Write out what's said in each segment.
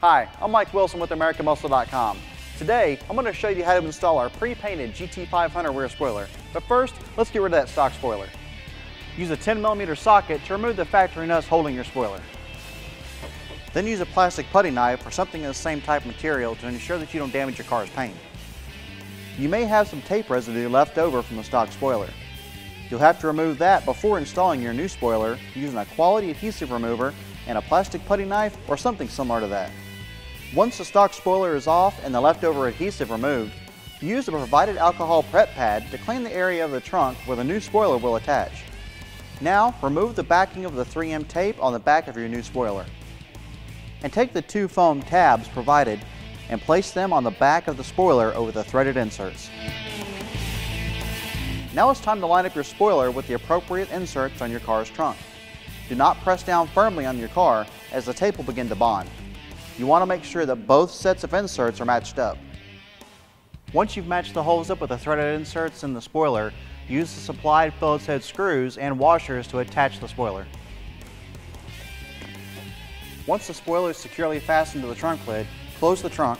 Hi, I'm Mike Wilson with AmericanMuscle.com. Today, I'm going to show you how to install our pre-painted GT500 rear spoiler. But first, let's get rid of that stock spoiler. Use a 10mm socket to remove the factory nuts holding your spoiler. Then use a plastic putty knife or something of the same type material to ensure that you don't damage your car's paint. You may have some tape residue left over from the stock spoiler. You'll have to remove that before installing your new spoiler using a quality adhesive remover and a plastic putty knife or something similar to that. Once the stock spoiler is off and the leftover adhesive removed, use the provided alcohol prep pad to clean the area of the trunk where the new spoiler will attach. Now, remove the backing of the 3M tape on the back of your new spoiler. And take the two foam tabs provided and place them on the back of the spoiler over the threaded inserts. Now it's time to line up your spoiler with the appropriate inserts on your car's trunk. Do not press down firmly on your car as the tape will begin to bond. You want to make sure that both sets of inserts are matched up. Once you've matched the holes up with the threaded inserts in the spoiler, use the supplied Phillips head screws and washers to attach the spoiler. Once the spoiler is securely fastened to the trunk lid, close the trunk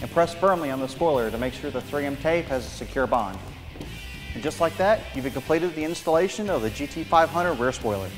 and press firmly on the spoiler to make sure the 3M tape has a secure bond. And just like that, you've completed the installation of the GT500 rear spoiler.